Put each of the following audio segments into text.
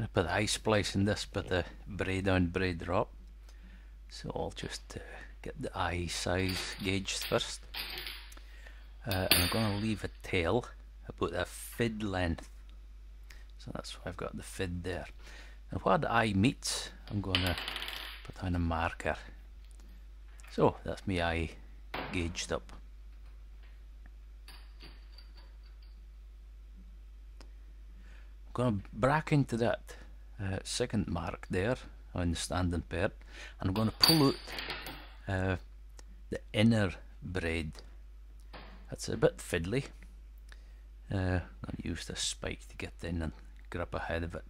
going to put the eye splice in this bit of braid on braid drop. So I'll just uh, get the eye size gauged first. Uh, and I'm going to leave a tail about a fid length. So that's why I've got the fid there. And where the eye meets, I'm going to put on a marker. So that's my eye gauged up. Going to brack into that uh, second mark there on the standing part and I'm going to pull out uh, the inner braid. That's a bit fiddly. Uh, to use this spike to get in and grab ahead of it.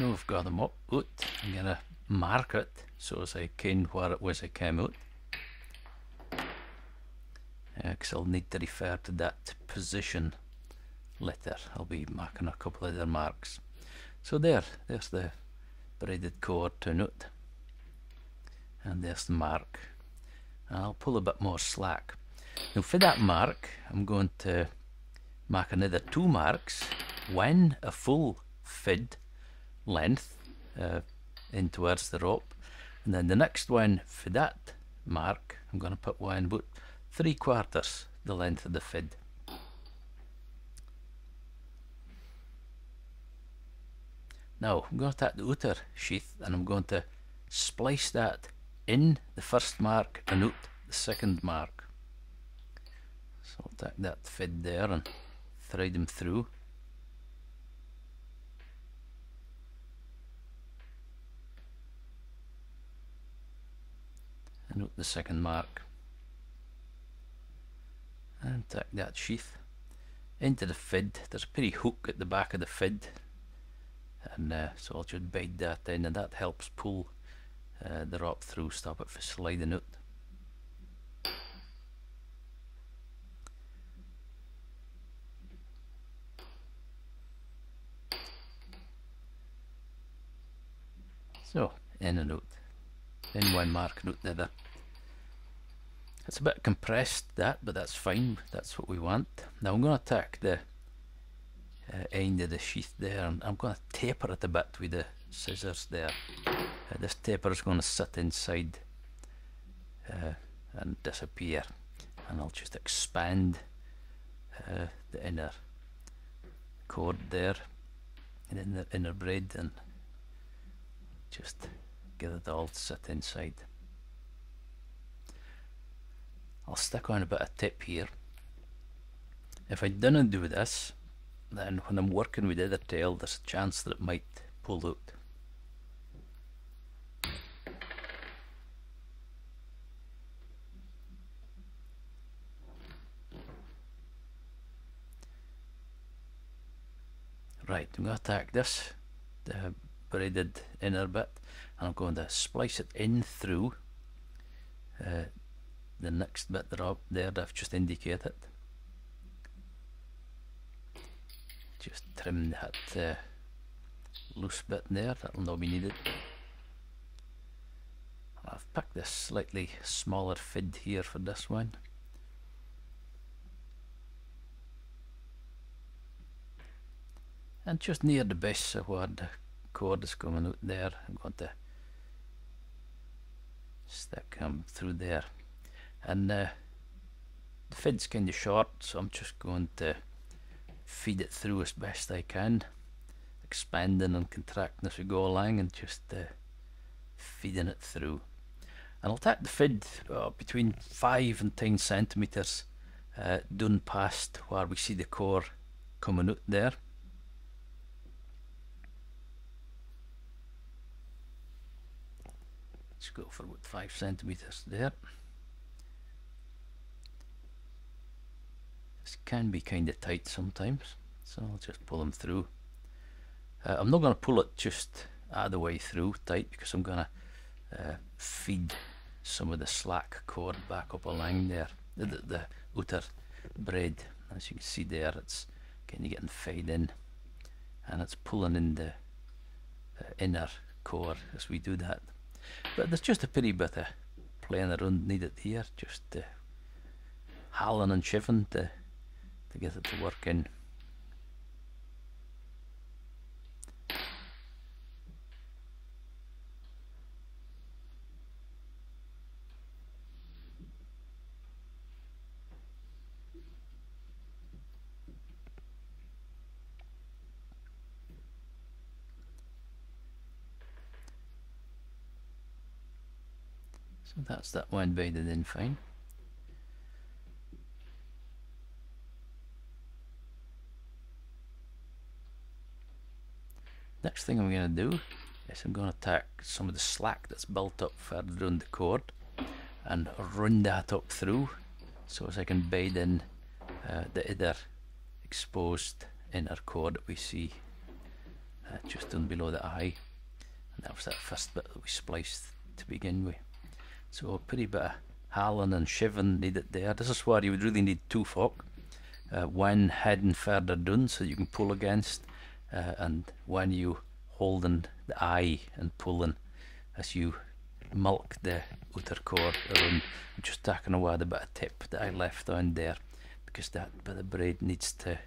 Now I've got them up, out, I'm going to mark it so as I can where it was I came out because uh, I'll need to refer to that position later. I'll be marking a couple of other marks. So there, there's the braided cord to note. And there's the mark. And I'll pull a bit more slack. Now for that mark, I'm going to mark another two marks when a full fid length uh, in towards the rope. And then the next one for that mark, I'm going to put one about three quarters the length of the fid. Now I'm going to take the outer sheath and I'm going to splice that in the first mark and out the second mark. So I'll take that fid there and thread them through. Out the second mark and take that sheath into the fid. There's a pretty hook at the back of the fid and uh, so I'll just bite that in and that helps pull uh, the rope through, stop it from sliding out. So, in and out. In one mark and out the other. It's a bit compressed that, but that's fine. That's what we want. Now I'm going to tack the uh, end of the sheath there, and I'm going to taper it a bit with the scissors there. Uh, this taper is going to sit inside uh, and disappear, and I'll just expand uh, the inner cord there, and in the inner braid, and just get it all sit inside. I'll stick on a bit of tip here. If I didn't do this, then when I'm working with the other tail, there's a chance that it might pull out. Right, I'm going to attack this, the braided inner bit, and I'm going to splice it in through uh, the next bit that up there that I've just indicated. Just trim that uh, loose bit there, that'll not be needed. I've picked this slightly smaller fid here for this one. And just near the base of where is coming out there, I'm going to stick him through there. And uh, the fid's kind of short so I'm just going to feed it through as best I can. Expanding and contracting as we go along and just uh, feeding it through. And I'll take the fid uh, between 5 and 10 centimeters uh, done past where we see the core coming out there let's go for about 5 centimeters there This can be kind of tight sometimes, so I'll just pull them through. Uh, I'm not going to pull it just all the way through tight because I'm going to uh, feed some of the slack cord back up along there, the, the, the outer braid. As you can see there, it's kind of getting fade in and it's pulling in the uh, inner core as we do that. But there's just a pretty bit of playing around needed here, just uh, howling and shivering to, to get it to work in. So that's that one bedded in fine. Next thing I'm going to do is I'm going to take some of the slack that's built up further around the cord and run that up through so as I can bed in uh, the other exposed inner cord that we see uh, just down below the eye and that was that first bit that we spliced to begin with. So a pretty bit of howling and shivering needed there. This is where you would really need two folk. Uh, one heading further down so you can pull against uh, and when you holding the eye and pulling as you milk the outer core around. I'm just taking away the bit of tip that I left on there because that bit of braid needs to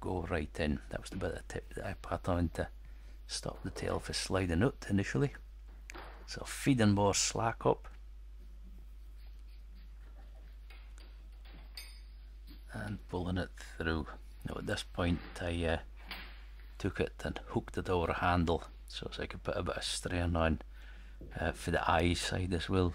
go right in. That was the bit of tip that I put on to stop the tail from sliding out initially. So feeding more slack up. And pulling it through. Now at this point I uh, took it and hooked it over a handle so as I could put a bit of strain on uh, for the eye side as well.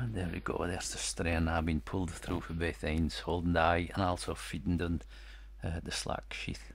And there we go, there's the strain I've been pulled through for both ends, holding the eye and also feeding down uh, the slack sheath.